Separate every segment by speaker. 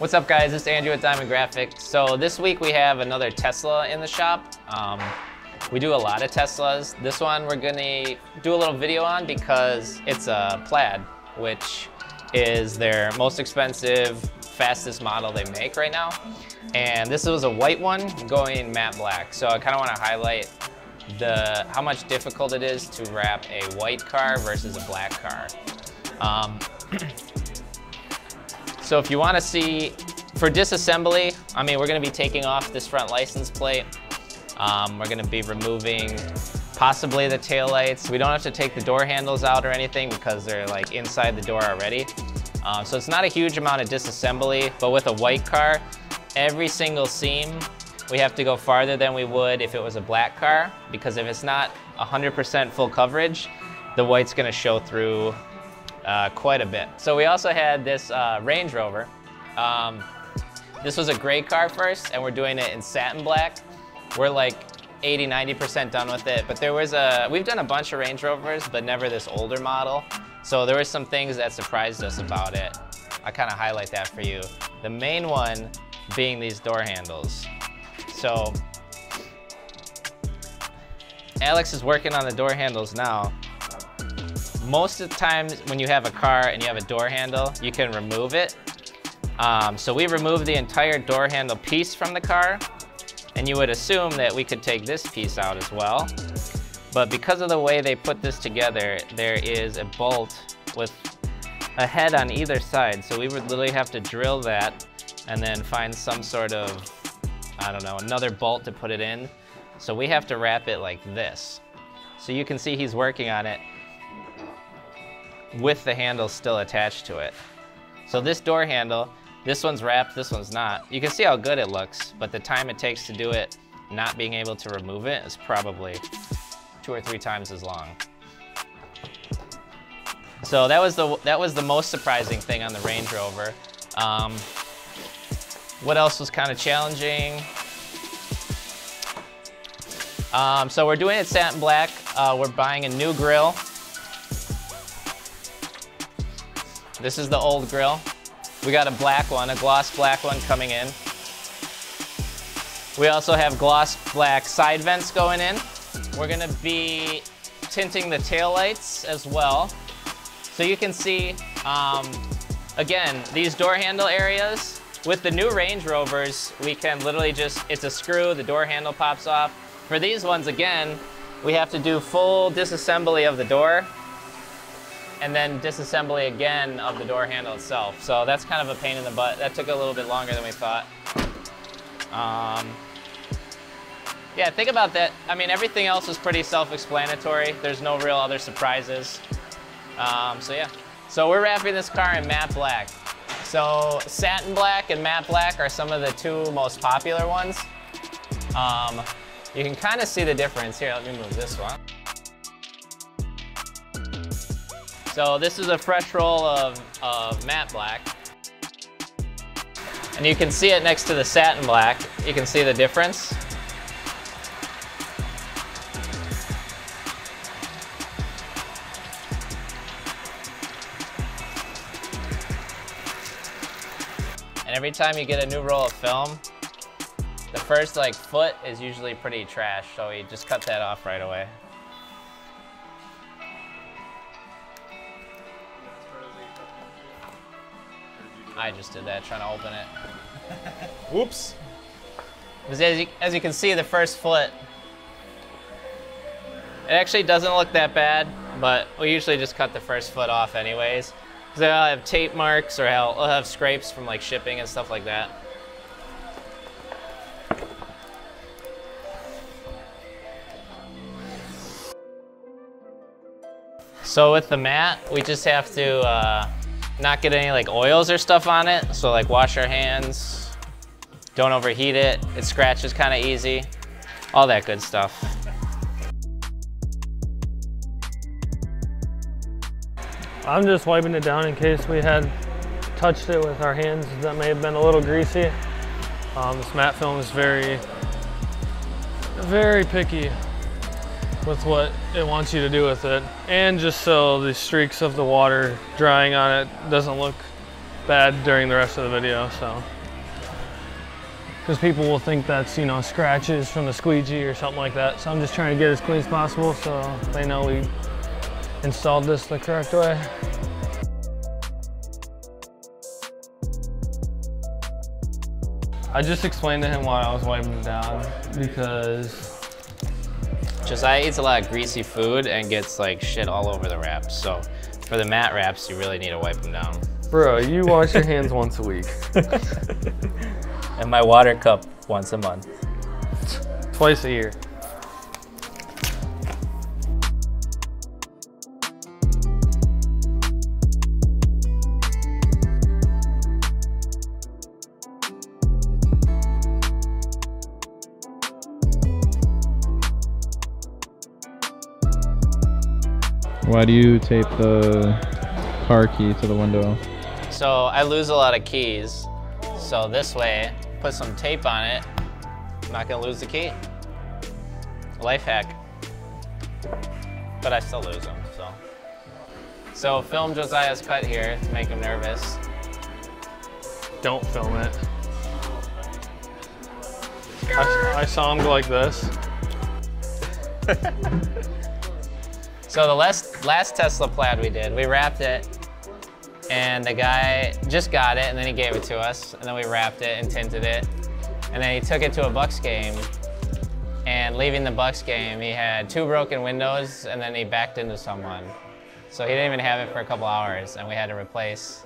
Speaker 1: What's up guys, it's Andrew at Diamond Graphics. So this week we have another Tesla in the shop. Um, we do a lot of Teslas. This one we're gonna do a little video on because it's a Plaid, which is their most expensive, fastest model they make right now. And this was a white one going matte black. So I kind of want to highlight the how much difficult it is to wrap a white car versus a black car. Um, so if you want to see, for disassembly, I mean, we're going to be taking off this front license plate. Um, we're going to be removing possibly the tail lights. We don't have to take the door handles out or anything because they're like inside the door already. Um, so it's not a huge amount of disassembly, but with a white car, every single seam, we have to go farther than we would if it was a black car, because if it's not 100% full coverage, the white's gonna show through uh, quite a bit. So we also had this uh, Range Rover. Um, this was a gray car first, and we're doing it in satin black. We're like 80, 90% done with it, but there was a, we've done a bunch of Range Rovers, but never this older model. So there were some things that surprised us about it. I kind of highlight that for you. The main one being these door handles. So Alex is working on the door handles now. Most of the times when you have a car and you have a door handle, you can remove it. Um, so we removed the entire door handle piece from the car and you would assume that we could take this piece out as well. But because of the way they put this together, there is a bolt with a head on either side. So we would literally have to drill that and then find some sort of, I don't know, another bolt to put it in. So we have to wrap it like this. So you can see he's working on it with the handle still attached to it. So this door handle, this one's wrapped, this one's not. You can see how good it looks, but the time it takes to do it, not being able to remove it is probably two or three times as long. So that was the that was the most surprising thing on the Range Rover. Um, what else was kind of challenging? Um, so we're doing it satin black. Uh, we're buying a new grill. This is the old grill. We got a black one, a gloss black one coming in. We also have gloss black side vents going in. We're gonna be tinting the tail lights as well. So you can see, um, again, these door handle areas, with the new Range Rovers, we can literally just, it's a screw, the door handle pops off. For these ones, again, we have to do full disassembly of the door and then disassembly again of the door handle itself. So that's kind of a pain in the butt. That took a little bit longer than we thought. Um, yeah, think about that. I mean, everything else is pretty self-explanatory. There's no real other surprises. Um, so yeah. So we're wrapping this car in matte black. So satin black and matte black are some of the two most popular ones. Um, you can kind of see the difference here. Let me move this one. So this is a fresh roll of, of matte black. And you can see it next to the satin black. You can see the difference. And every time you get a new roll of film, the first like foot is usually pretty trash, so we just cut that off right away. I just did that, trying to open it.
Speaker 2: Whoops.
Speaker 1: Because as you, as you can see, the first foot, it actually doesn't look that bad, but we usually just cut the first foot off anyways. Because they'll have tape marks or they'll have scrapes from like shipping and stuff like that. So with the matte, we just have to uh, not get any like oils or stuff on it. So like wash our hands, don't overheat it. It scratches kind of easy, all that good stuff.
Speaker 3: I'm just wiping it down in case we had touched it with our hands that may have been a little greasy. Um, this matte film is very, very picky with what it wants you to do with it. And just so the streaks of the water drying on it doesn't look bad during the rest of the video, so. Because people will think that's, you know, scratches from the squeegee or something like that. So I'm just trying to get as clean as possible so they know we installed this the correct way. I just explained to him why I was wiping it down because
Speaker 1: Josiah eats a lot of greasy food and gets like shit all over the wraps. So for the matte wraps, you really need to wipe them down.
Speaker 3: Bro, you wash your hands once a week.
Speaker 1: and my water cup once a month.
Speaker 3: Twice a year.
Speaker 2: Why do you tape the car key to the window?
Speaker 1: So I lose a lot of keys. So this way, put some tape on it, I'm not gonna lose the key. Life hack. But I still lose them, so. So film Josiah's cut here to make him nervous.
Speaker 3: Don't film it. I, I saw him go like this.
Speaker 1: So the last, last Tesla plaid we did, we wrapped it and the guy just got it and then he gave it to us and then we wrapped it and tinted it. And then he took it to a Bucks game and leaving the Bucks game, he had two broken windows and then he backed into someone. So he didn't even have it for a couple hours and we had to replace,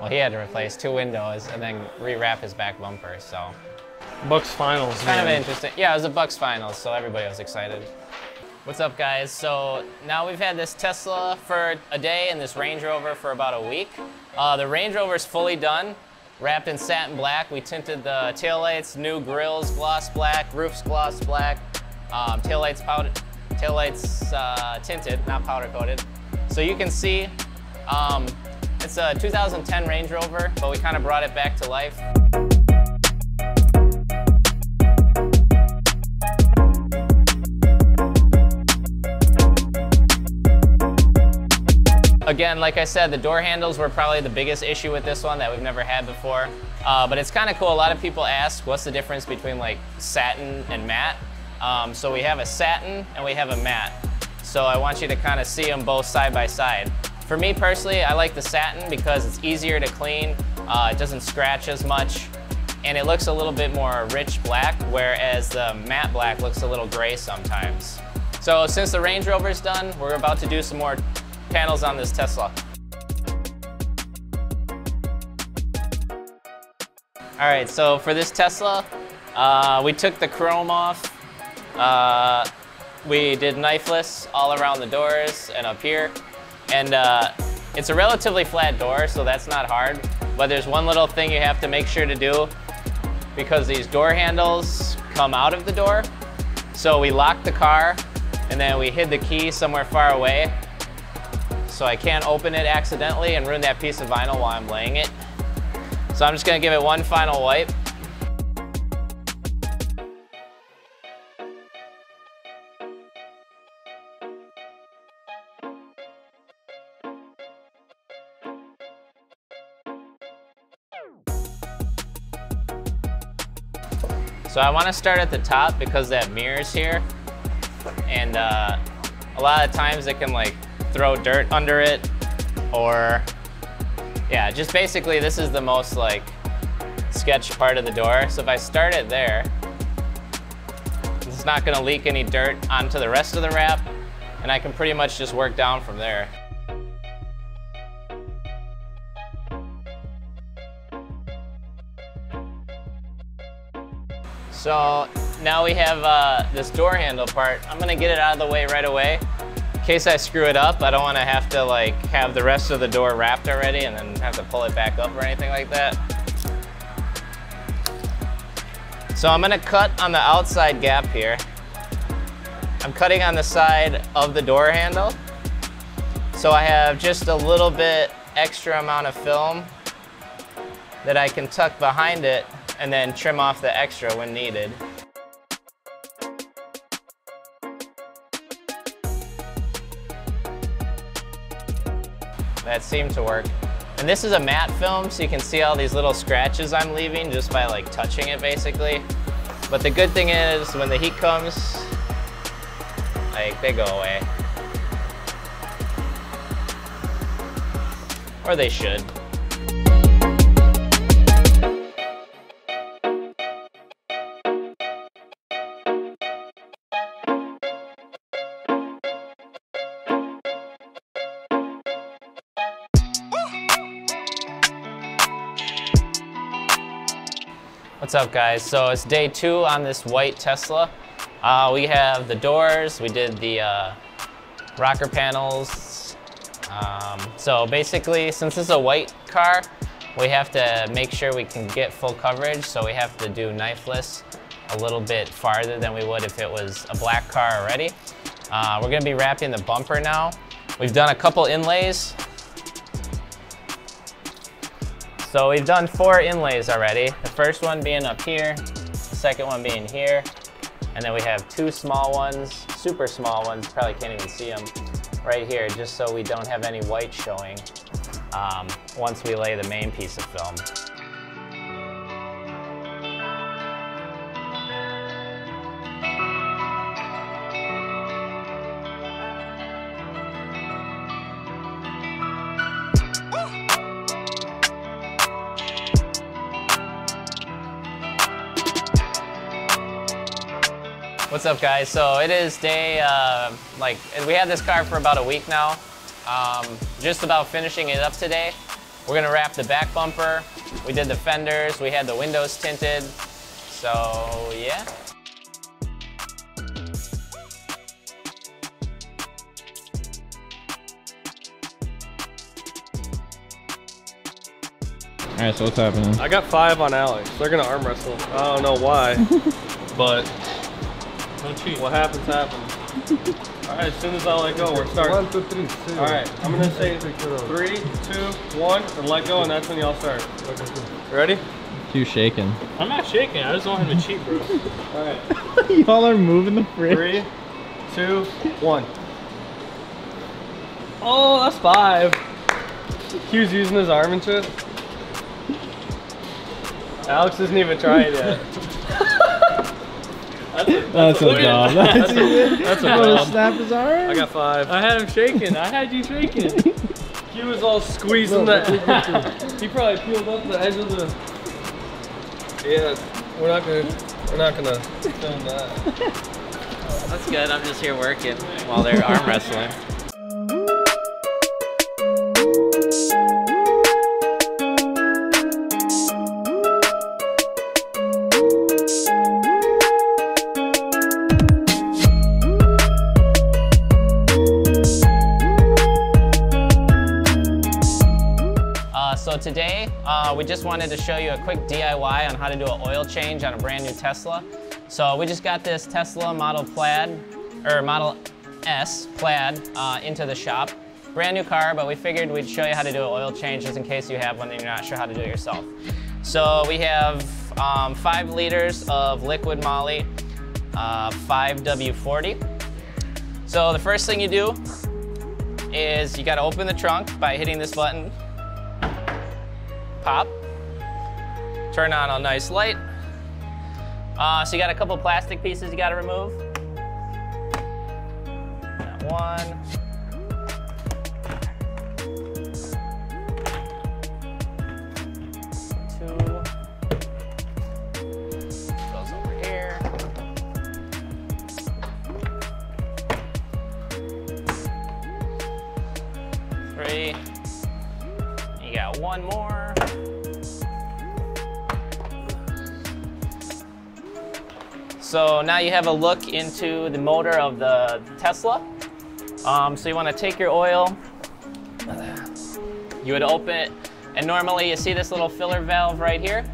Speaker 1: well he had to replace two windows and then rewrap his back bumper, so.
Speaker 3: Bucks finals.
Speaker 1: Kind
Speaker 3: man.
Speaker 1: of interesting. Yeah, it was a Bucks finals, so everybody was excited. What's up guys? So now we've had this Tesla for a day and this Range Rover for about a week. Uh, the Range Rover is fully done, wrapped in satin black. We tinted the taillights, new grills gloss black, roofs gloss black, um, taillights powder, taillights uh, tinted, not powder coated. So you can see um, it's a 2010 Range Rover, but we kind of brought it back to life. Again, like I said, the door handles were probably the biggest issue with this one that we've never had before. Uh, but it's kind of cool. A lot of people ask, what's the difference between like satin and matte? Um, so we have a satin and we have a matte. So I want you to kind of see them both side by side. For me personally, I like the satin because it's easier to clean. Uh, it doesn't scratch as much and it looks a little bit more rich black, whereas the matte black looks a little gray sometimes. So since the Range Rover's done, we're about to do some more panels on this Tesla. All right, so for this Tesla, uh, we took the chrome off. Uh, we did knifeless all around the doors and up here. And uh, it's a relatively flat door, so that's not hard. But there's one little thing you have to make sure to do because these door handles come out of the door. So we locked the car and then we hid the key somewhere far away so I can't open it accidentally and ruin that piece of vinyl while I'm laying it. So I'm just gonna give it one final wipe. So I want to start at the top because that mirror's here. And uh, a lot of times it can like throw dirt under it or yeah, just basically this is the most like sketch part of the door. So if I start it there, it's not gonna leak any dirt onto the rest of the wrap and I can pretty much just work down from there. So now we have uh, this door handle part. I'm gonna get it out of the way right away. Case I screw it up, I don't wanna have to like have the rest of the door wrapped already and then have to pull it back up or anything like that. So I'm gonna cut on the outside gap here. I'm cutting on the side of the door handle. So I have just a little bit extra amount of film that I can tuck behind it and then trim off the extra when needed. That seemed to work. And this is a matte film, so you can see all these little scratches I'm leaving just by like touching it basically. But the good thing is when the heat comes, like they go away. Or they should. What's up guys? So it's day two on this white Tesla. Uh, we have the doors, we did the uh, rocker panels. Um, so basically, since this is a white car, we have to make sure we can get full coverage. So we have to do knifeless a little bit farther than we would if it was a black car already. Uh, we're gonna be wrapping the bumper now. We've done a couple inlays. So we've done four inlays already. The first one being up here, the second one being here, and then we have two small ones, super small ones, probably can't even see them, right here, just so we don't have any white showing um, once we lay the main piece of film. What's up guys? So it is day, uh, like, we had this car for about a week now. Um, just about finishing it up today. We're gonna wrap the back bumper. We did the fenders, we had the windows tinted. So yeah.
Speaker 2: All right, so what's happening?
Speaker 4: I got five on Alex. They're gonna arm wrestle. I don't know why, but
Speaker 3: Don't cheat.
Speaker 4: what happens happens. All right, as soon as I let go, we're starting.
Speaker 5: One, two, three. zero.
Speaker 4: All right, I'm gonna say three, two, one, and let go, and that's when y'all start. Ready?
Speaker 2: You shaking?
Speaker 3: I'm not shaking. I just want him to cheat, bro.
Speaker 4: All right,
Speaker 2: Y'all are moving the fridge.
Speaker 4: three, two, one. Oh, that's five. Q's using his arm and shit. Alex isn't even trying yet. that's a,
Speaker 2: That's a
Speaker 4: look
Speaker 2: job.
Speaker 4: That's a, that's a
Speaker 2: Wanna snap his arm?
Speaker 4: I got five.
Speaker 3: I had him shaking. I had you shaking.
Speaker 4: He was all squeezing that. he probably peeled up the edge of the. Yeah, we're not gonna. We're not gonna film that.
Speaker 1: That's good, I'm just here working while they're arm wrestling. So today, uh, we just wanted to show you a quick DIY on how to do an oil change on a brand new Tesla. So we just got this Tesla Model Plaid, or Model S Plaid uh, into the shop. Brand new car, but we figured we'd show you how to do an oil change just in case you have one and you're not sure how to do it yourself. So we have um, five liters of liquid moly, uh, 5W40. So the first thing you do is you gotta open the trunk by hitting this button pop. Turn on a nice light. Uh, so you got a couple plastic pieces you got to remove. Got one. Three. You got one more. So now you have a look into the motor of the Tesla. Um, so you want to take your oil, you would open it, and normally you see this little filler valve right here.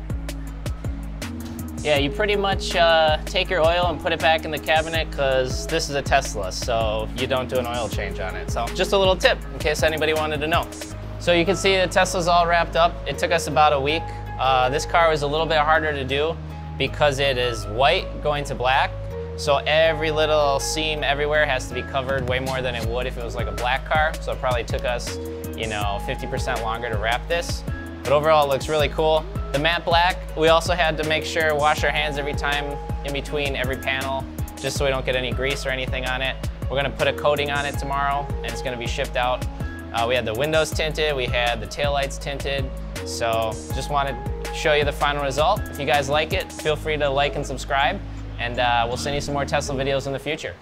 Speaker 1: Yeah, you pretty much uh, take your oil and put it back in the cabinet because this is a Tesla, so you don't do an oil change on it. So just a little tip in case anybody wanted to know. So you can see the Tesla's all wrapped up. It took us about a week. Uh, this car was a little bit harder to do because it is white going to black. So every little seam everywhere has to be covered way more than it would if it was like a black car. So it probably took us you know, 50% longer to wrap this. But overall, it looks really cool. The matte black, we also had to make sure wash our hands every time in between every panel, just so we don't get any grease or anything on it. We're gonna put a coating on it tomorrow, and it's gonna be shipped out. Uh, we had the windows tinted, we had the taillights tinted, so just wanted show you the final result. If you guys like it, feel free to like and subscribe, and uh, we'll send you some more Tesla videos in the future.